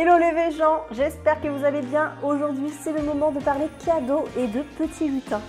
Hello les gens, j'espère que vous allez bien. Aujourd'hui, c'est le moment de parler cadeaux et de petits lutins.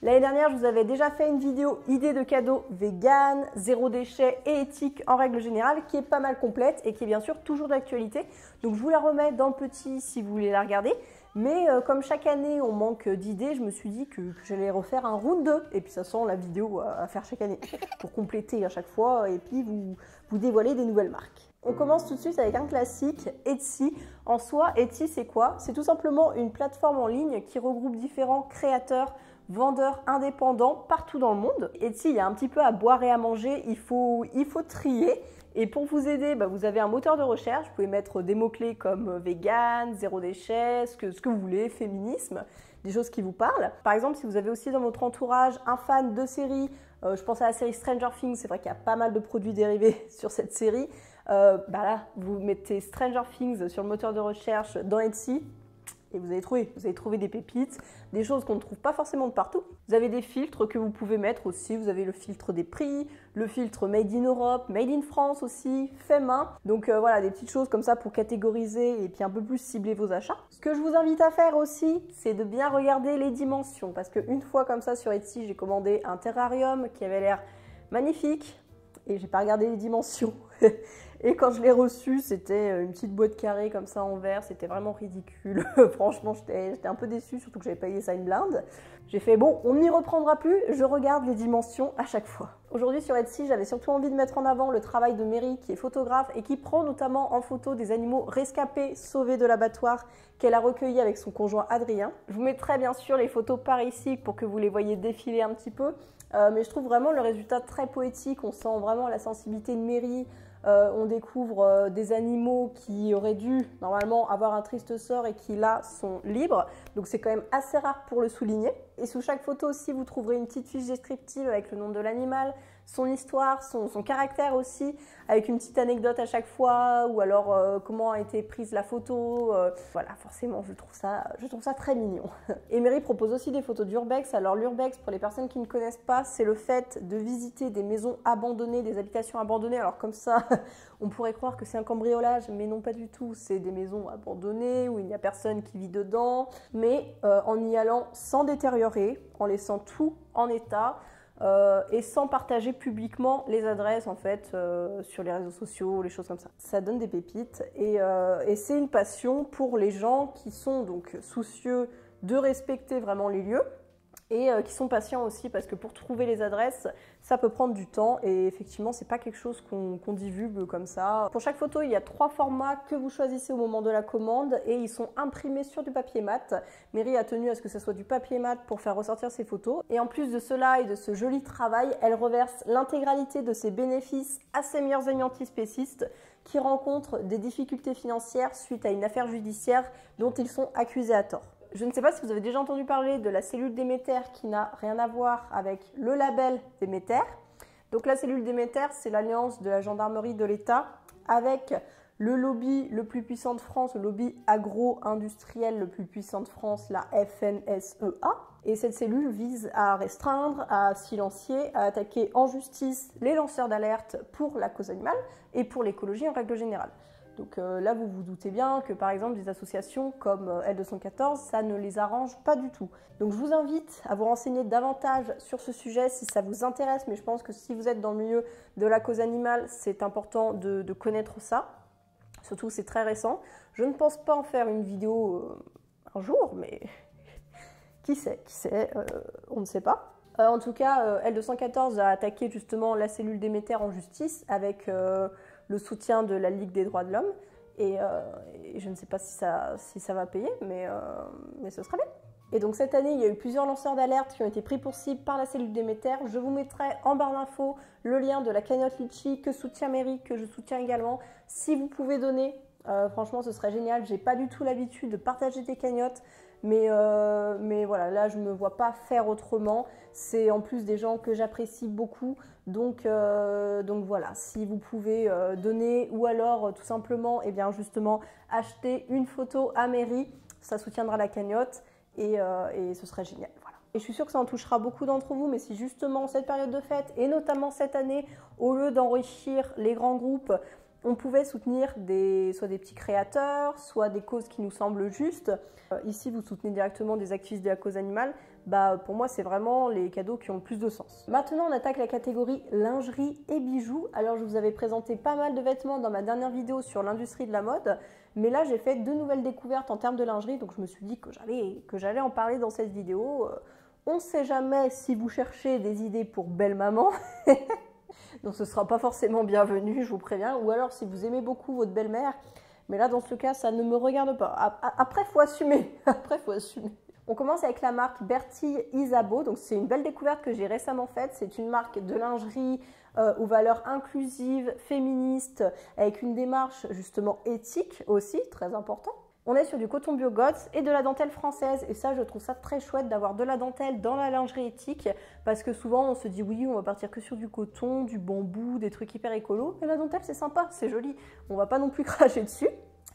L'année dernière, je vous avais déjà fait une vidéo idée de cadeaux vegan, zéro déchet et éthique en règle générale, qui est pas mal complète et qui est bien sûr toujours d'actualité. Donc je vous la remets dans le petit si vous voulez la regarder. Mais euh, comme chaque année on manque d'idées, je me suis dit que, j'allais refaire un round 2 et puis ça sent la vidéo à, faire chaque année pour compléter à chaque fois et puis vous, vous dévoiler des nouvelles marques. On commence tout de suite avec un classique, Etsy. En soi, Etsy c'est quoi? C'est tout simplement une plateforme en ligne qui regroupe différents créateurs vendeurs indépendants partout dans le monde. Etsy, il y a un petit peu à boire et à manger, il faut, il faut trier. Et pour vous aider, bah, vous avez un moteur de recherche. Vous pouvez mettre des mots-clés comme euh, vegan, zéro déchet, ce que, vous voulez, féminisme, des choses qui vous parlent. Par exemple, si vous avez aussi dans votre entourage un fan de série, euh, je pense à la série Stranger Things, c'est vrai qu'il y a pas mal de produits dérivés sur cette série. Euh, bah là, vous mettez Stranger Things sur le moteur de recherche dans Etsy, et vous allez trouver. Vous des pépites, des choses qu'on ne trouve pas forcément de partout. Vous avez des filtres que vous pouvez mettre aussi. Vous avez le filtre des prix, le filtre Made in Europe, Made in France aussi, fait main. Donc euh, voilà, des petites choses comme ça pour catégoriser et puis un peu plus cibler vos achats. Ce que je vous invite à faire aussi, c'est de bien regarder les dimensions. Parce qu'une fois comme ça sur Etsy, j'ai commandé un terrarium qui avait l'air magnifique et j'ai pas regardé les dimensions. Et quand je l'ai reçu, c'était euh, une petite boîte carrée comme ça en verre. C'était vraiment ridicule. Franchement, j'étais un peu déçue, surtout que j'avais payé ça une blinde. J'ai fait bon, on n'y reprendra plus. Je regarde les dimensions à chaque fois. Aujourd'hui sur Etsy, j'avais surtout envie de mettre en avant le travail de Mary, qui est photographe et qui prend notamment en photo des animaux rescapés, sauvés de l'abattoir, qu'elle a recueillis avec son conjoint Adrien. Je vous mettrai bien sûr les photos par ici pour que vous les voyez défiler un petit peu. Euh, mais je trouve vraiment le résultat très poétique. On sent vraiment la sensibilité de Mary. Euh, on découvre euh, des animaux qui auraient dû normalement avoir un triste sort et qui là sont libres. Donc c'est quand même assez rare pour le souligner. Et sous chaque photo aussi, vous trouverez une petite fiche descriptive avec le nom de l'animal, son histoire, son, caractère aussi, avec une petite anecdote à chaque fois, ou alors euh, comment a été prise la photo. Euh, voilà, forcément, je trouve ça, je trouve ça très mignon. Emery propose aussi des photos d'urbex. Alors l'urbex, pour les personnes qui ne connaissent pas, c'est le fait de visiter des maisons abandonnées, des habitations abandonnées. Alors comme ça, on pourrait croire que c'est un cambriolage, mais non pas du tout. C'est des maisons abandonnées où il n'y a personne qui vit dedans, mais euh, en y allant sans détériorer, en laissant tout en état. Euh, et sans partager publiquement les adresses en fait euh, sur les réseaux sociaux, les choses comme ça. Ça donne des pépites et, euh, et c'est une passion pour les gens qui sont donc soucieux de respecter vraiment les lieux et euh, qui sont patients aussi parce que pour trouver les adresses, ça peut prendre du temps et effectivement, c'est pas quelque chose qu'on divulgue comme ça. Pour chaque photo, il y a trois formats que vous choisissez au moment de la commande et ils sont imprimés sur du papier mat. Mary a tenu à ce que ce soit du papier mat pour faire ressortir ses photos et en plus de cela et de ce joli travail, elle reverse l'intégralité de ses bénéfices à ses meilleurs amis antispécistes qui rencontrent des difficultés financières suite à une affaire judiciaire dont ils sont accusés à tort. Je ne sais pas si vous avez déjà entendu parler de la cellule Déméter qui n'a rien à voir avec le label Déméter. Donc la cellule Déméter, c'est l'alliance de la gendarmerie de l'État avec le lobby le plus puissant de France, le lobby agro-industriel le plus puissant de France, la FNSEA. Et cette cellule vise à restreindre, à silencier, à attaquer en justice les lanceurs d'alerte pour la cause animale et pour l'écologie en règle générale. Donc euh, là, vous vous doutez bien que par exemple des associations comme euh, L214, ça ne les arrange pas du tout. Donc je vous invite à vous renseigner davantage sur ce sujet si ça vous intéresse, mais je pense que si vous êtes dans le milieu de la cause animale, c'est important de, connaître ça. Surtout c'est très récent. Je ne pense pas en faire une vidéo euh, un jour, mais qui sait, qui sait, on ne sait pas. en tout cas, L214 a attaqué justement la cellule Déméter en justice avec le soutien de la Ligue des droits de l'homme. Et, euh, je ne sais pas si ça, si ça va payer, mais, euh, mais ce sera bien. Et donc cette année, il y a eu plusieurs lanceurs d'alerte qui ont été pris pour cible par la cellule Déméter. Je vous mettrai en barre d'infos le lien de la cagnotte Litchi que soutient Mary, que je soutiens également. Si vous pouvez donner, euh, franchement, ce serait génial. J'ai pas du tout l'habitude de partager des cagnottes. Mais, euh, mais voilà, là, je ne me vois pas faire autrement. C'est en plus des gens que j'apprécie beaucoup. Donc, euh, voilà, si vous pouvez euh, donner ou alors tout simplement, et eh bien justement, acheter une photo à mairie, ça soutiendra la cagnotte et, ce serait génial. Et je suis sûre que ça en touchera beaucoup d'entre vous, mais si justement cette période de fête, et notamment cette année, au lieu d'enrichir les grands groupes, on pouvait soutenir soit des petits créateurs, soit des causes qui nous semblent justes. Euh, ici, vous soutenez directement des activistes de la cause animale. Bah, pour moi, c'est vraiment les cadeaux qui ont le plus de sens. Maintenant, on attaque la catégorie lingerie et bijoux. Alors, je vous avais présenté pas mal de vêtements dans ma dernière vidéo sur l'industrie de la mode. Mais là, j'ai fait deux nouvelles découvertes en termes de lingerie. Donc, je me suis dit que j'allais en parler dans cette vidéo. Euh, on ne sait jamais si vous cherchez des idées pour belle maman. Donc ce ne sera pas forcément bienvenu, je vous préviens. Ou alors si vous aimez beaucoup votre belle-mère, mais là dans ce cas, ça ne me regarde pas. Après, faut assumer. Faut assumer. On commence avec la marque Bertie Isabeau. Donc c'est une belle découverte que j'ai récemment faite. C'est une marque de lingerie euh, aux valeurs inclusives, féministes, avec une démarche justement éthique aussi, très important. On est sur du coton biogots et de la dentelle française. Et ça, je trouve ça très chouette d'avoir de la dentelle dans la lingerie éthique. Parce que souvent, on se dit oui, on va partir que sur du coton, du bambou, des trucs hyper écolo. Mais la dentelle, c'est sympa, c'est joli. On va pas non plus cracher dessus.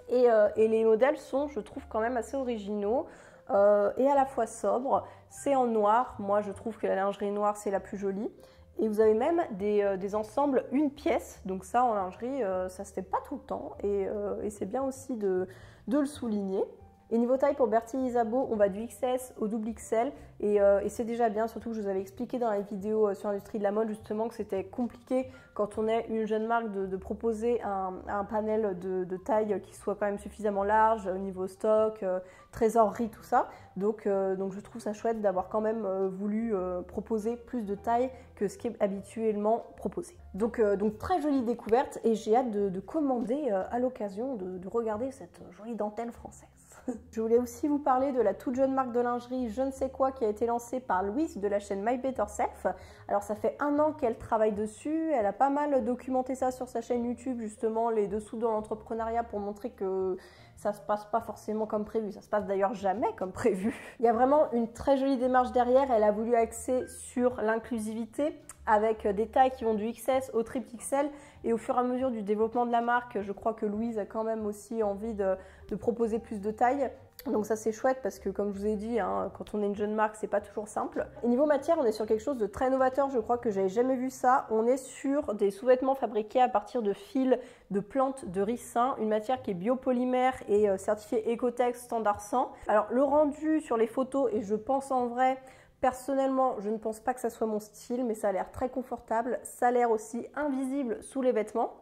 Et, euh, les modèles sont, je trouve, quand même assez originaux. Euh, et à la fois sobres. C'est en noir. Moi, je trouve que la lingerie noire, c'est la plus jolie. Et vous avez même des, euh, ensembles une pièce. Donc ça, en lingerie, ça se fait pas tout le temps. Et, et c'est bien aussi de le souligner. Et niveau taille pour Bertie Isabeau, on va du XS au double XL euh, et, c'est déjà bien, surtout que je vous avais expliqué dans la vidéo euh, sur l'industrie de la mode justement que c'était compliqué quand on est une jeune marque de, proposer un, panel de, taille qui soit quand même suffisamment large au niveau stock, euh, trésorerie, tout ça. Donc, je trouve ça chouette d'avoir quand même voulu proposer plus de taille que ce qui est habituellement proposé. Donc très jolie découverte et j'ai hâte de, commander à l'occasion de regarder cette jolie dentelle française. Je voulais aussi vous parler de la toute jeune marque de lingerie Je ne sais quoi qui a été lancée par Louise de la chaîne My Better Self. Alors ça fait un an qu'elle travaille dessus, elle a pas mal documenté ça sur sa chaîne YouTube justement, les dessous dans l'entrepreneuriat pour montrer que ça se passe pas forcément comme prévu. Ça se passe d'ailleurs jamais comme prévu. Il y a vraiment une très jolie démarche derrière. Elle a voulu axer sur l'inclusivité avec des tailles qui vont du XS au triple XL. Et au fur et à mesure du développement de la marque, je crois que Louise a quand même aussi envie de, de proposer plus de tailles. Donc ça c'est chouette parce que comme je vous ai dit, hein, quand on est une jeune marque, c'est pas toujours simple. Et niveau matière, on est sur quelque chose de très novateur, je crois que j'avais jamais vu ça. On est sur des sous-vêtements fabriqués à partir de fils de plantes de ricin, une matière qui est biopolymère et euh, certifiée Ecotex standard 100. Alors le rendu sur les photos, et je pense en vrai, Personnellement, je ne pense pas que ça soit mon style, mais ça a l'air très confortable. Ça a l'air aussi invisible sous les vêtements.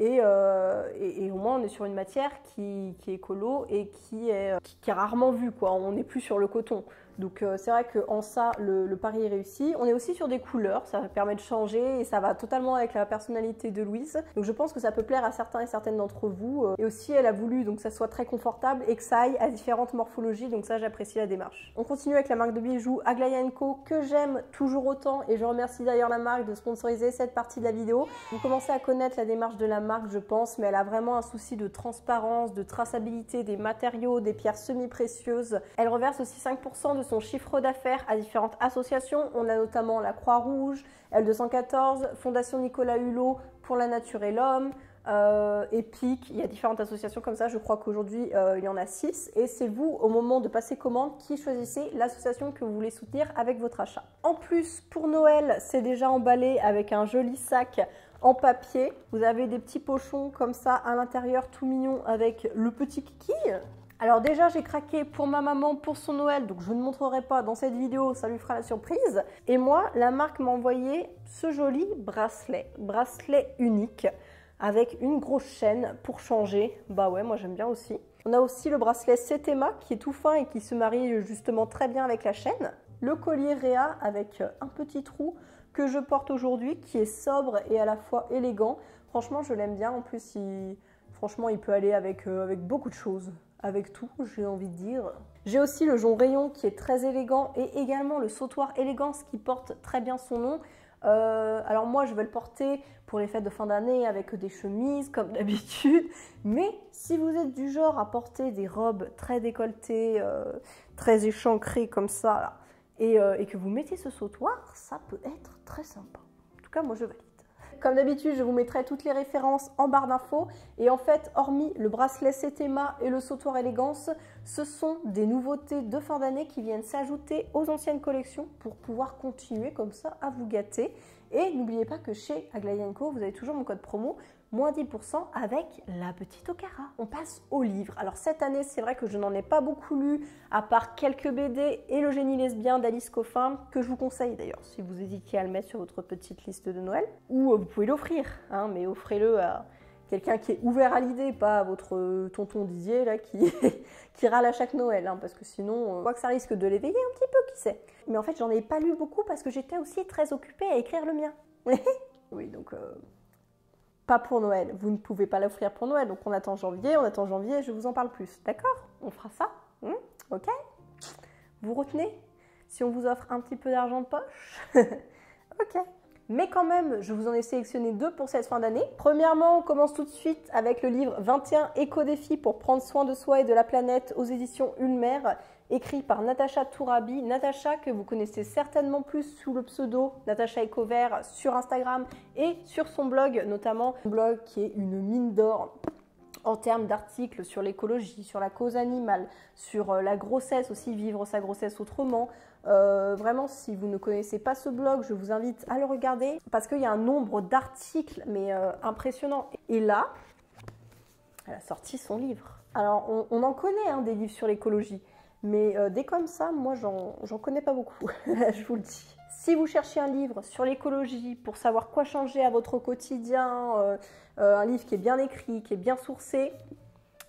Euh, et, au moins, on est sur une matière qui, est écolo et qui est, qui, est rarement vue. Quoi. On n'est plus sur le coton. Donc euh, c'est vrai qu'en ça, le, pari est réussi. On est aussi sur des couleurs, ça permet de changer et ça va totalement avec la personnalité de Louise. Donc je pense que ça peut plaire à certains et certaines d'entre vous. Euh, et aussi, elle a voulu donc ça soit très confortable et que ça aille à différentes morphologies. Donc ça, j'apprécie la démarche. On continue avec la marque de bijoux Aglaya que j'aime toujours autant et je remercie d'ailleurs la marque de sponsoriser cette partie de la vidéo. Vous commencez à connaître la démarche de la marque, je pense, mais elle a vraiment un souci de transparence, de traçabilité des matériaux, des pierres semi-précieuses. Elle reverse aussi 5% de son chiffre d'affaires à différentes associations. On a notamment la Croix-Rouge, L214, Fondation Nicolas Hulot pour la nature et l'homme, euh, EPIC, il y a différentes associations comme ça, je crois qu'aujourd'hui euh, il y en a 6 et c'est vous au moment de passer commande qui choisissez l'association que vous voulez soutenir avec votre achat. En plus pour Noël c'est déjà emballé avec un joli sac en papier, vous avez des petits pochons comme ça à l'intérieur tout mignon avec le petit kiki alors déjà, j'ai craqué pour ma maman pour son Noël, donc je ne montrerai pas dans cette vidéo, ça lui fera la surprise. Et moi, la marque m'a envoyé ce joli bracelet, bracelet unique, avec une grosse chaîne pour changer. Bah ouais, moi j'aime bien aussi. On a aussi le bracelet Setema qui est tout fin et qui se marie justement très bien avec la chaîne. Le collier Réa avec un petit trou que je porte aujourd'hui, qui est sobre et à la fois élégant. Franchement, je l'aime bien. En plus, il... franchement, il peut aller avec, euh, avec beaucoup de choses avec tout, j'ai envie de dire. J'ai aussi le jonc rayon qui est très élégant et également le sautoir élégance qui porte très bien son nom. Euh, alors moi je vais le porter pour les fêtes de fin d'année avec des chemises comme d'habitude, mais si vous êtes du genre à porter des robes très décolletées, euh, très échancrées comme ça, euh, et, que vous mettez ce sautoir, ça peut être très sympa. En tout cas moi je valide. Comme d'habitude, je vous mettrai toutes les références en barre d'infos. Et en fait, hormis le bracelet CTMA et le sautoir élégance, ce sont des nouveautés de fin d'année qui viennent s'ajouter aux anciennes collections pour pouvoir continuer comme ça à vous gâter. Et n'oubliez pas que chez Aglayanko, vous avez toujours mon code promo moins 10% avec la petite Okara. On passe au livre. Alors cette année, c'est vrai que je n'en ai pas beaucoup lu, à part quelques BD et Le génie lesbien d'Alice Coffin, que je vous conseille d'ailleurs si vous hésitiez à le mettre sur votre petite liste de Noël. Ou euh, vous pouvez l'offrir, hein, mais offrez-le à quelqu'un qui est ouvert à l'idée, pas à votre euh, tonton Didier là qui, qui râle à chaque Noël, hein, parce que sinon, euh, crois que ça risque de l'éveiller un petit peu, qui sait. Mais en fait, j'en ai pas lu beaucoup parce que j'étais aussi très occupée à écrire le mien. oui, donc pas pour Noël. Vous ne pouvez pas l'offrir pour Noël. Donc on attend janvier, on attend janvier, je vous en parle plus. D'accord? On fera ça? Hmm? Ok? Vous retenez? Si on vous offre un petit peu d'argent de poche Ok. Mais quand même, je vous en ai sélectionné deux pour cette fin d'année. Premièrement, on commence tout de suite avec le livre 21 éco-défis pour prendre soin de soi et de la planète aux éditions Ulmer écrit par Natacha Tourabi. Natacha, que vous connaissez certainement plus sous le pseudo Natacha Ecovert sur Instagram et sur son blog, notamment un blog qui est une mine d'or en termes d'articles sur l'écologie, sur la cause animale, sur euh, la grossesse aussi, vivre sa grossesse autrement. Euh, vraiment, si vous ne connaissez pas ce blog, je vous invite à le regarder parce qu'il y a un nombre d'articles, mais euh, impressionnant. Et là, elle a sorti son livre. Alors, on, en connaît hein, des livres sur l'écologie. Mais euh, des comme ça, moi, j'en connais pas beaucoup, je vous le dis. Si vous cherchez un livre sur l'écologie pour savoir quoi changer à votre quotidien, euh, euh, un livre qui est bien écrit, qui est bien sourcé,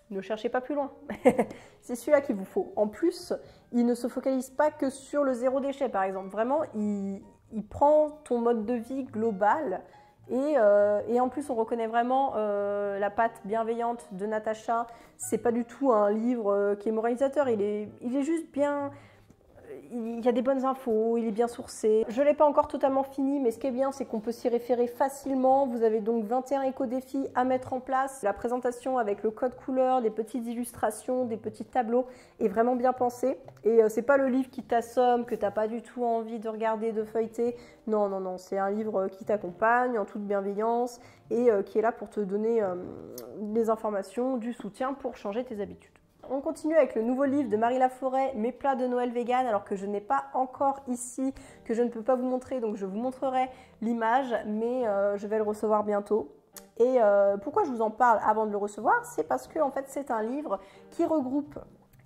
ne cherchez pas plus loin. C'est celui-là qu'il vous faut. En plus, il ne se focalise pas que sur le zéro déchet, par exemple. Vraiment, il prend ton mode de vie global euh, et, en plus, on reconnaît vraiment euh, la patte bienveillante de Natacha. C'est pas du tout un livre euh, qui est moralisateur. Il est, il est juste bien, il y a des bonnes infos, il est bien sourcé. Je ne l'ai pas encore totalement fini, mais ce qui est bien, c'est qu'on peut s'y référer facilement. Vous avez donc 21 éco-défis à mettre en place. La présentation avec le code couleur, des petites illustrations, des petits tableaux est vraiment bien pensée. Et euh, c'est pas le livre qui t'assomme, que tu n'as pas du tout envie de regarder, de feuilleter. Non, non, non, c'est un livre qui t'accompagne en toute bienveillance et euh, qui est là pour te donner euh, des informations, du soutien pour changer tes habitudes. On continue avec le nouveau livre de Marie Laforêt, Mes plats de Noël vegan, alors que je n'ai pas encore ici, que je ne peux pas vous montrer, donc je vous montrerai l'image, mais euh, je vais le recevoir bientôt. Et euh, pourquoi je vous en parle avant de le recevoir? C'est parce que en fait c'est un livre qui regroupe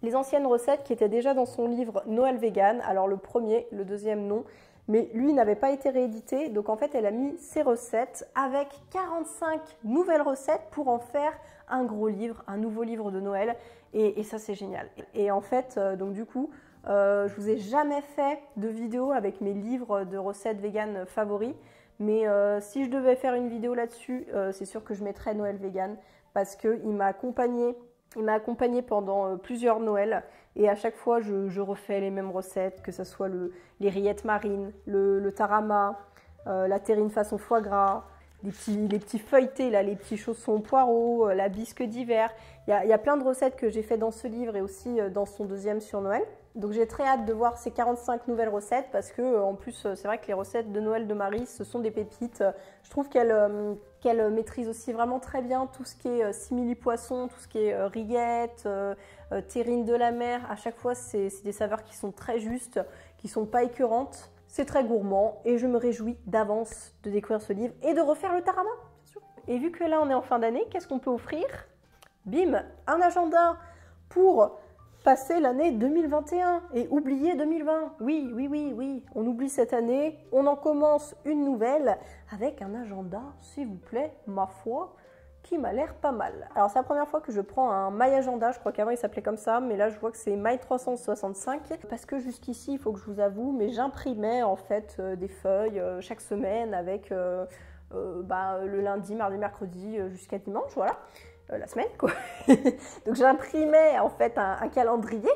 les anciennes recettes qui étaient déjà dans son livre Noël vegan. Alors le premier, le deuxième non, mais lui n'avait pas été réédité. Donc en fait, elle a mis ses recettes avec 45 nouvelles recettes pour en faire un gros livre, un nouveau livre de Noël. Et, ça, c'est génial. Et en fait, euh, donc du coup, euh, je vous ai jamais fait de vidéo avec mes livres de recettes vegan favoris. Mais euh, si je devais faire une vidéo là-dessus, c'est sûr que je mettrais Noël vegan parce qu'il m'a accompagné. Il m'a accompagné pendant plusieurs Noëls et à chaque fois je, refais les mêmes recettes, que ce soit le, les rillettes marines, le, tarama, la terrine façon foie gras, les petits, feuilletés, là, les petits chaussons poireaux, la bisque d'hiver. Il y, a, plein de recettes que j'ai fait dans ce livre et aussi euh, dans son deuxième sur Noël. Donc j'ai très hâte de voir ces 45 nouvelles recettes parce que euh, en plus euh, c'est vrai que les recettes de Noël de Marie ce sont des pépites. Je trouve qu'elle maîtrise aussi vraiment très bien tout ce qui est simili poisson, tout ce qui est rillettes, terrine de la mer. À chaque fois c'est des saveurs qui sont très justes, qui sont pas écœurantes. C'est très gourmand et je me réjouis d'avance de découvrir ce livre et de refaire le tarama. Et vu que là on est en fin d'année, qu'est-ce qu'on peut offrir? Bim, un agenda pour passer l'année 2021 et oublier 2020. Oui, oui, oui, oui, on oublie cette année, on en commence une nouvelle avec un agenda, s'il vous plaît, ma foi, qui m'a l'air pas mal. Alors c'est la première fois que je prends un My Agenda, je crois qu'avant il s'appelait comme ça, mais là je vois que c'est My 365 parce que jusqu'ici, il faut que je vous avoue, mais j'imprimais en fait euh, des feuilles euh, chaque semaine avec euh, bah, le lundi, mardi, mercredi jusqu'à dimanche, voilà. La semaine, quoi. Donc j'imprimais en fait un, calendrier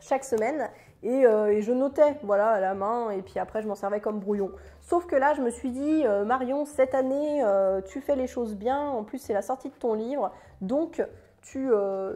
chaque semaine euh, et, je notais voilà à la main et puis après je m'en servais comme brouillon. Sauf que là je me suis dit euh, Marion cette année tu fais les choses bien, en plus c'est la sortie de ton livre donc tu,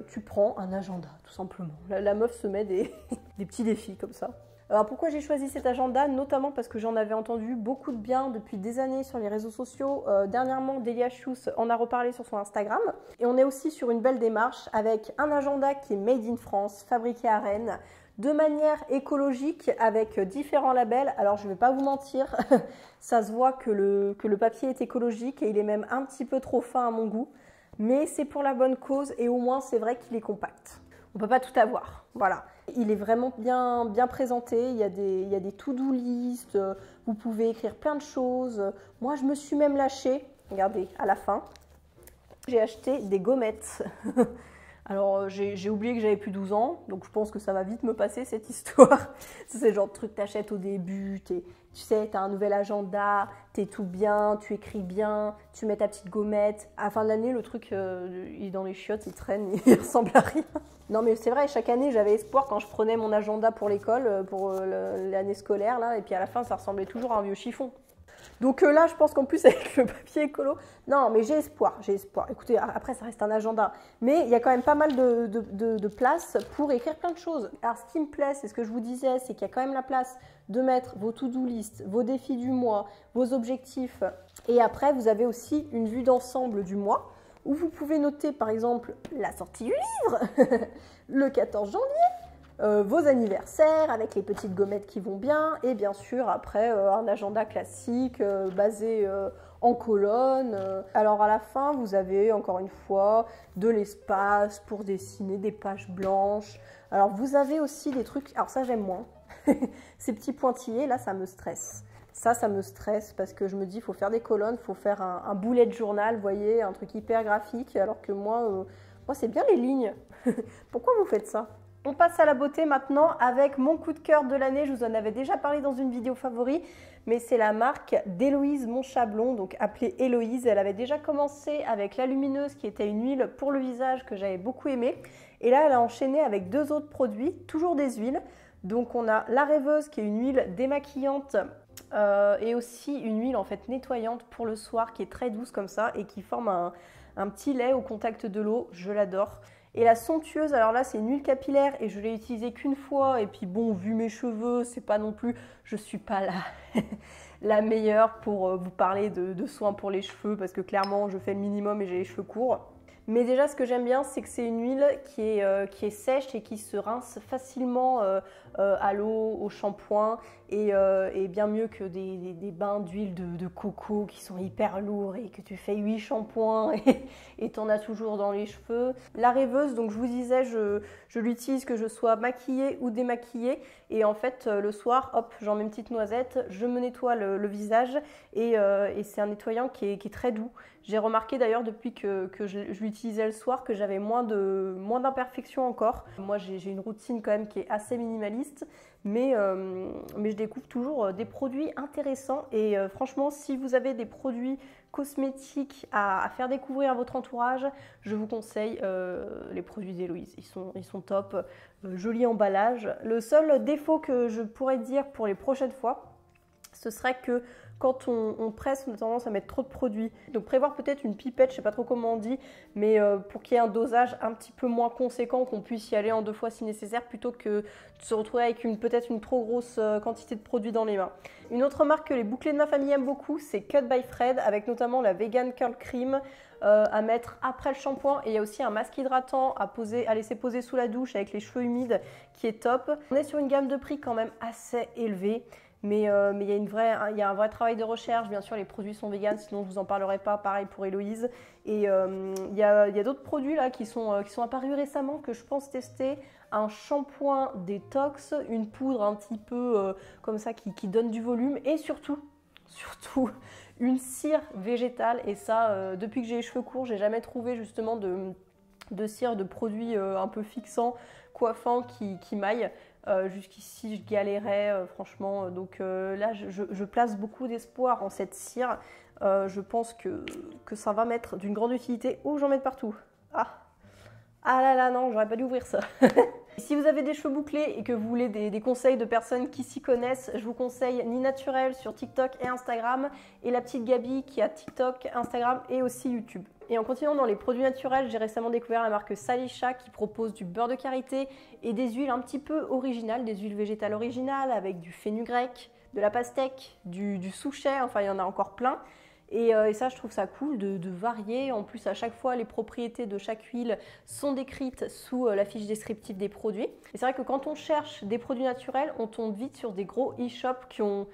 tu prends un agenda tout simplement. La, meuf se met des, des petits défis comme ça. Alors pourquoi j'ai choisi cet agenda? Notamment parce que j'en avais entendu beaucoup de bien depuis des années sur les réseaux sociaux. Euh, dernièrement, Delia Schuss en a reparlé sur son Instagram. Et on est aussi sur une belle démarche avec un agenda qui est made in France, fabriqué à Rennes, de manière écologique avec différents labels. Alors je ne vais pas vous mentir, ça se voit que le, papier est écologique et il est même un petit peu trop fin à mon goût. Mais c'est pour la bonne cause et au moins c'est vrai qu'il est compact. On ne peut pas tout avoir. Voilà. Il est vraiment bien, bien présenté. Il y a des, to-do list. Vous pouvez écrire plein de choses. Moi, je me suis même lâchée. Regardez, à la fin, j'ai acheté des gommettes. Alors, euh, j'ai oublié que j'avais plus 12 ans, donc je pense que ça va vite me passer cette histoire. c'est le genre de truc que t'achètes au début, tu sais, t'as un nouvel agenda, t'es tout bien, tu écris bien, tu mets ta petite gommette. À la fin de l'année, le truc, euh, il est dans les chiottes, il traîne, il ressemble à rien. Non, mais c'est vrai, chaque année, j'avais espoir quand je prenais mon agenda pour l'école, euh, pour l'année scolaire, là, et puis à la fin, ça ressemblait toujours à un vieux chiffon. Donc euh, là, je pense qu'en plus, avec le papier écolo, non, mais j'ai espoir, j'ai espoir. Écoutez, après, ça reste un agenda. Mais il y a quand même pas mal de, place pour écrire plein de choses. Alors, ce qui me plaît, c'est ce que je vous disais, c'est qu'il y a quand même la place de mettre vos to-do list, vos défis du mois, vos objectifs. Et après, vous avez aussi une vue d'ensemble du mois où vous pouvez noter, par exemple, la sortie du livre, le 14 janvier, euh, vos anniversaires avec les petites gommettes qui vont bien et bien sûr après euh, un agenda classique euh, basé en colonne. Alors à la fin, vous avez encore une fois de l'espace pour dessiner des pages blanches. Alors vous avez aussi des trucs, alors ça j'aime moins, ces petits pointillés là ça me stresse. Ça, ça me stresse parce que je me dis, il faut faire des colonnes, il faut faire un, un, boulet de journal, vous voyez, un truc hyper graphique, alors que moi, moi c'est bien les lignes. Pourquoi vous faites ça? On passe à la beauté maintenant avec mon coup de cœur de l'année. Je vous en avais déjà parlé dans une vidéo favori, mais c'est la marque d'Héloïse Monchablon, donc appelée Héloïse. Elle avait déjà commencé avec la lumineuse qui était une huile pour le visage que j'avais beaucoup aimé. Et là, elle a enchaîné avec deux autres produits, toujours des huiles. Donc on a la rêveuse qui est une huile démaquillante euh, et aussi une huile en fait nettoyante pour le soir qui est très douce comme ça et qui forme un petit lait au contact de l'eau. Je l'adore. Et la somptueuse, alors là, c'est une huile capillaire et je l'ai utilisée qu'une fois. Et puis bon, vu mes cheveux, c'est pas non plus, je suis pas la, la meilleure pour euh, vous parler de, soins pour les cheveux parce que clairement, je fais le minimum et j'ai les cheveux courts. Mais déjà, ce que j'aime bien, c'est que c'est une huile qui est, euh, sèche et qui se rince facilement euh, euh, à l'eau, au shampoing, et, bien mieux que des, bains d'huile de, coco qui sont hyper lourds et que tu fais 8 shampoings et tu en as toujours dans les cheveux. La rêveuse, donc je vous disais, je, je l'utilise que je sois maquillée ou démaquillée, et en fait, le soir, hop, j'en mets une petite noisette, je me nettoie le, visage, et, c'est un nettoyant qui est, qui est très doux. J'ai remarqué d'ailleurs depuis que, que je, l'utilisais le soir que j'avais moins d'imperfections moins encore. Moi j'ai une routine quand même qui est assez minimaliste, mais, euh, mais je découvre toujours euh, des produits intéressants et euh, franchement si vous avez des produits cosmétiques à, faire découvrir à votre entourage, je vous conseille les produits d'Héloïse. Ils sont, ils sont top, joli emballage. Le seul défaut que je pourrais dire pour les prochaines fois, ce serait que quand on, presse, on a tendance à mettre trop de produits. Donc prévoir peut-être une pipette, je sais pas trop comment on dit, mais euh, pour qu'il y ait un dosage un petit peu moins conséquent, qu'on puisse y aller en deux fois si nécessaire, plutôt que de se retrouver avec peut-être une trop grosse euh, quantité de produits dans les mains. Une autre marque que les bouclés de ma famille aiment beaucoup, c'est Cut by Fred, avec notamment la Vegan Curl Cream. Euh, à mettre après le shampoing et il y a aussi un masque hydratant à, poser, à laisser poser sous la douche avec les cheveux humides qui est top. On est sur une gamme de prix quand même assez élevée. Mais, euh, mais il, y a une il un vrai travail de recherche. Bien sûr, les produits sont véganes, sinon je vous en parlerai pas. Pareil pour Héloïse. Et euh, il y a, a d'autres produits là qui sont, euh, qui sont apparus récemment que je pense tester. Un shampoing détox, une poudre un petit peu comme ça qui, qui, donne du volume. Et surtout, surtout, une cire végétale. Et ça, depuis que j'ai les cheveux courts, j'ai jamais trouvé justement de, de cire, de produits un peu fixants, coiffants qui, qui maillent. Euh, jusqu'ici, je galérais, euh, franchement. Donc euh, là, je, place beaucoup d'espoir en cette cire. je pense que, ça va mettre d'une grande utilité. Oh, j'en mets partout. Ah Ah là là, non, j'aurais pas dû ouvrir ça. si vous avez des cheveux bouclés et que vous voulez des, conseils de personnes qui s'y connaissent, je vous conseille Ni Naturel sur TikTok et Instagram et la petite Gabi qui a TikTok, Instagram et aussi YouTube. Et en continuant dans les produits naturels, j'ai récemment découvert la marque Salisha qui propose du beurre de karité et des huiles un petit peu originales, des huiles végétales originales avec du fenugrec, de la pastèque, du, souchet, enfin il y en a encore plein. Euh, et, ça, je trouve ça cool de, varier. En plus, à chaque fois, les propriétés de chaque huile sont décrites sous euh, la fiche descriptive des produits. Et c'est vrai que quand on cherche des produits naturels, on tombe vite sur des gros e-shops qui ont,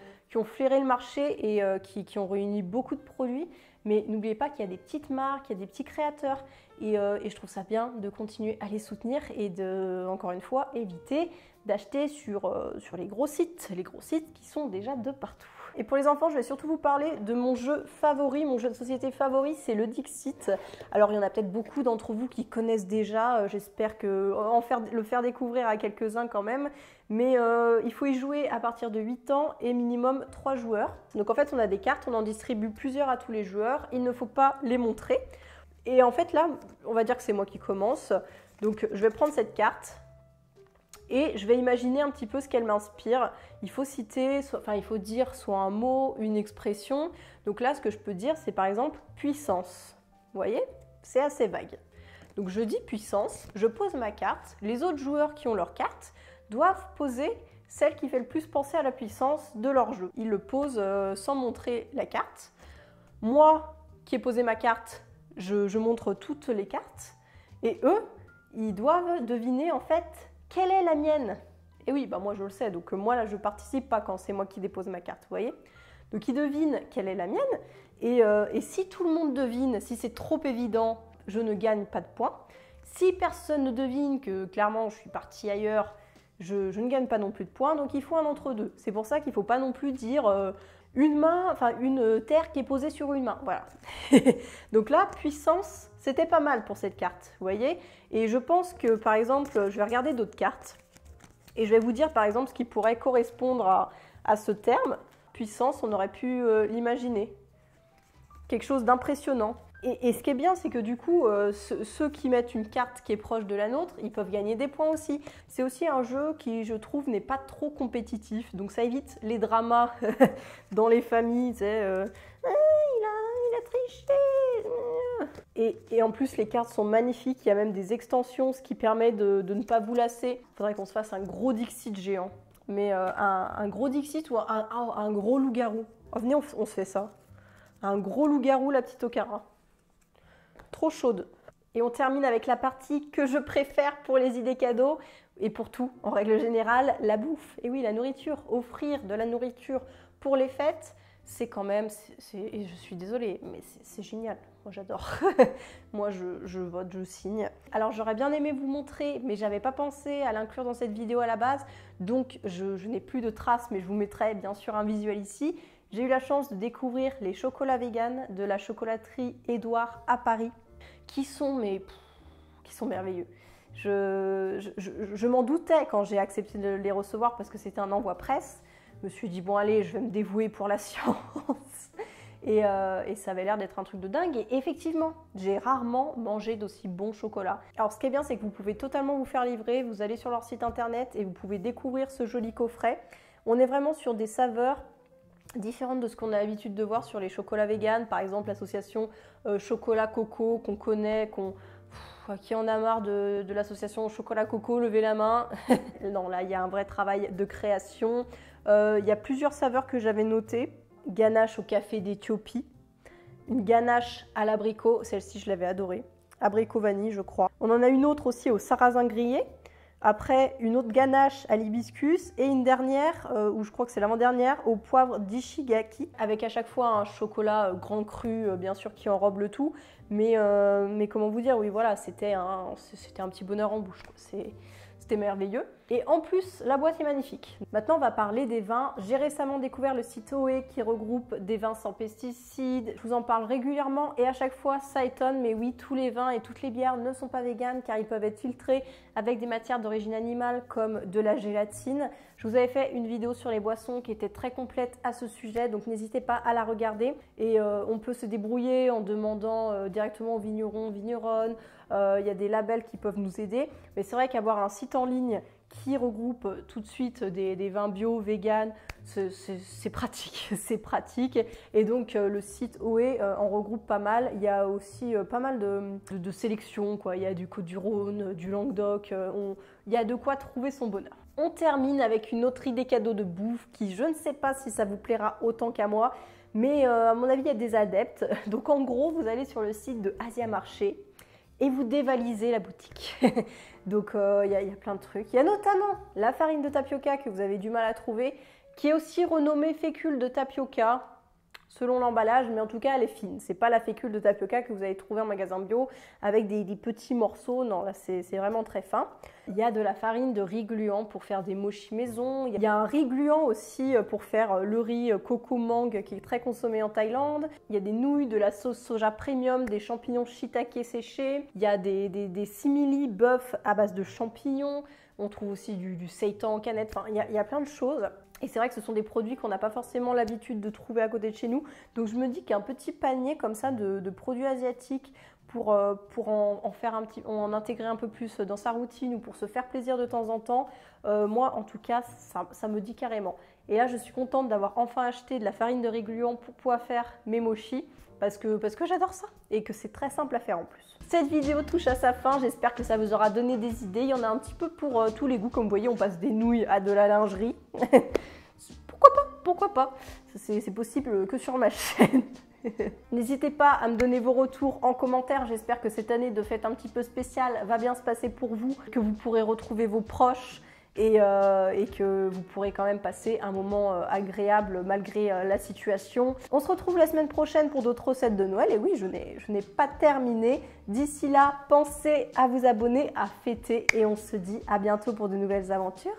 flairé le marché et euh, qui, ont réuni beaucoup de produits. Mais n'oubliez pas qu'il y a des petites marques, il y a des petits créateurs. Et, et, je trouve ça bien de continuer à les soutenir et de, encore une fois, éviter d'acheter sur, sur les gros sites. Les gros sites qui sont déjà de partout. Et pour les enfants, je vais surtout vous parler de mon jeu favori, mon jeu de société favori, c'est le Dixit. Alors il y en a peut-être beaucoup d'entre vous qui connaissent déjà, euh, j'espère que en faire, le faire découvrir à quelques-uns quand même. Mais euh, il faut y jouer à partir de 8 ans et minimum 3 joueurs. Donc en fait, on a des cartes, on en distribue plusieurs à tous les joueurs. Il ne faut pas les montrer. Et en fait, là, on va dire que c'est moi qui commence. Donc je vais prendre cette carte et je vais imaginer un petit peu ce qu'elle m'inspire. Il faut citer, enfin il faut dire soit un mot, une expression. Donc là, ce que je peux dire, c'est par exemple puissance. Vous voyez? C'est assez vague. Donc je dis puissance, je pose ma carte. Les autres joueurs qui ont leur carte doivent poser celle qui fait le plus penser à la puissance de leur jeu. Ils le posent euh, sans montrer la carte. Moi, qui ai posé ma carte, je, je montre toutes les cartes. Et eux, ils doivent deviner en fait quelle est la mienne? Et oui, bah moi je le sais, donc euh, moi là je participe pas quand c'est moi qui dépose ma carte, vous voyez? Donc ils devinent quelle est la mienne, euh, et, si tout le monde devine, si c'est trop évident, je ne gagne pas de points. Si personne ne devine que clairement je suis parti ailleurs, je, ne gagne pas non plus de points, donc il faut un entre-deux. C'est pour ça qu'il ne faut pas non plus dire euh, une main, enfin une terre qui est posée sur une main. Voilà. donc là, puissance, c'était pas mal pour cette carte, vous voyez Et je pense que, par exemple, je vais regarder d'autres cartes et je vais vous dire, par exemple, ce qui pourrait correspondre à, ce terme. Puissance, on aurait pu euh, l'imaginer. Quelque chose d'impressionnant. Et, ce qui est bien, c'est que du coup, euh, ceux qui mettent une carte qui est proche de la nôtre, ils peuvent gagner des points aussi. C'est aussi un jeu qui, je trouve, n'est pas trop compétitif. Donc ça évite les dramas dans les familles. Tu sais, euh, ah, il, a, il a triché. Et, en plus, les cartes sont magnifiques. Il y a même des extensions, ce qui permet de, ne pas vous lasser. Il faudrait qu'on se fasse un gros Dixit géant. Mais euh, un, gros Dixit ou un, gros loup-garou. Oh, venez, on, on se fait ça. Un gros loup-garou, la petite Okara chaude. Et on termine avec la partie que je préfère pour les idées cadeaux et pour tout, en règle générale, la bouffe. Et oui, la nourriture. Offrir de la nourriture pour les fêtes, c'est quand même, et je suis désolée, mais c'est génial. Moi j'adore. Moi je, vote, je signe. Alors j'aurais bien aimé vous montrer, mais j'avais pas pensé à l'inclure dans cette vidéo à la base. Donc je, je n'ai plus de traces, mais je vous mettrai bien sûr un visuel ici. J'ai eu la chance de découvrir les chocolats vegan de la chocolaterie Édouard à Paris qui sont, mais, qui sont merveilleux. Je, je, m'en doutais quand j'ai accepté de les recevoir parce que c'était un envoi presse. Je me suis dit, bon, allez, je vais me dévouer pour la science. Et, euh, et, ça avait l'air d'être un truc de dingue. Et effectivement, j'ai rarement mangé d'aussi bon chocolat. Alors, ce qui est bien, c'est que vous pouvez totalement vous faire livrer. Vous allez sur leur site internet et vous pouvez découvrir ce joli coffret. On est vraiment sur des saveurs différentes de ce qu'on a l'habitude de voir sur les chocolats véganes, par exemple l'association euh, chocolat coco qu'on connaît, qui en a marre de, l'association chocolat coco, levez la main. non, là il y a un vrai travail de création. Euh, il y a plusieurs saveurs que j'avais notées. Ganache au café d'Éthiopie, une ganache à l'abricot, celle-ci je l'avais adorée. Abricot vanille, je crois. On en a une autre aussi au sarrasin grillé, après, une autre ganache à l'hibiscus et une dernière, euh, ou je crois que c'est l'avant-dernière, au poivre d'Ishigaki, avec à chaque fois un chocolat euh, grand cru, euh, bien sûr, qui enrobe le tout. Mais, mais comment vous dire, oui, voilà, c'était un, c'était un petit bonheur en bouche. C'était merveilleux. Et en plus, la boîte est magnifique. Maintenant, on va parler des vins. J'ai récemment découvert le site OE qui regroupe des vins sans pesticides. Je vous en parle régulièrement et à chaque fois, ça étonne. Mais oui, tous les vins et toutes les bières ne sont pas véganes car ils peuvent être filtrés avec des matières d'origine animale comme de la gélatine. Je vous avais fait une vidéo sur les boissons qui était très complète à ce sujet, donc n'hésitez pas à la regarder. Et euh, on peut se débrouiller en demandant euh, directement aux vignerons, vigneronnes. Euh, il y a des labels qui peuvent nous aider. Mais c'est vrai qu'avoir un site en ligne qui regroupe tout de suite des, vins bio, vegan, c'est pratique, c'est pratique. Et donc le site OE en regroupe pas mal. Il y a aussi pas mal de, sélections, quoi. Il y a du Côte-du-Rhône, du Languedoc. il y a de quoi trouver son bonheur. On termine avec une autre idée cadeau de bouffe qui je ne sais pas si ça vous plaira autant qu'à moi, mais à mon avis il y a des adeptes. Donc en gros vous allez sur le site de Asia Marché et vous dévalisez la boutique. Donc euh, il y, a plein de trucs. Il y a notamment la farine de tapioca que vous avez du mal à trouver, qui est aussi renommée fécule de tapioca selon l'emballage, mais en tout cas elle est fine. C'est pas la fécule de tapioca que vous allez trouver en magasin bio avec des, petits morceaux. Non, là c'est vraiment très fin. Il y a de la farine de riz gluant pour faire des mochis maison. Il y a un riz gluant aussi euh, pour faire euh, le riz euh, coco mangue qui est très consommé en Thaïlande. Il y a des nouilles, de la sauce soja premium, des champignons shiitake séchés. Il y a des, simili bœuf à base de champignons. On trouve aussi du, seitan en canette. Enfin, il y a plein de choses. Et c'est vrai que ce sont des produits qu'on n'a pas forcément l'habitude de trouver à côté de chez nous. Donc je me dis qu'un petit panier comme ça de, produits asiatiques pour, euh, en, faire un petit, en intégrer un peu plus dans sa routine ou pour se faire plaisir de temps en temps, euh, moi en tout cas ça, me dit carrément. Et là je suis contente d'avoir enfin acheté de la farine de riz pour pouvoir faire mes mochis parce que, parce que j'adore ça et que c'est très simple à faire en plus. Cette vidéo touche à sa fin, j'espère que ça vous aura donné des idées. Il y en a un petit peu pour euh, tous les goûts, comme vous voyez, on passe des nouilles à de la lingerie. pourquoi pas? Pourquoi pas? C'est possible que sur ma chaîne. N'hésitez pas à me donner vos retours en commentaire. J'espère que cette année de fête un petit peu spéciale va bien se passer pour vous, que vous pourrez retrouver vos proches, euh, et, que vous pourrez quand même passer un moment euh, agréable malgré euh, la situation. On se retrouve la semaine prochaine pour d'autres recettes de Noël et oui, je n'ai pas terminé. D'ici là, pensez à vous abonner, à fêter et on se dit à bientôt pour de nouvelles aventures.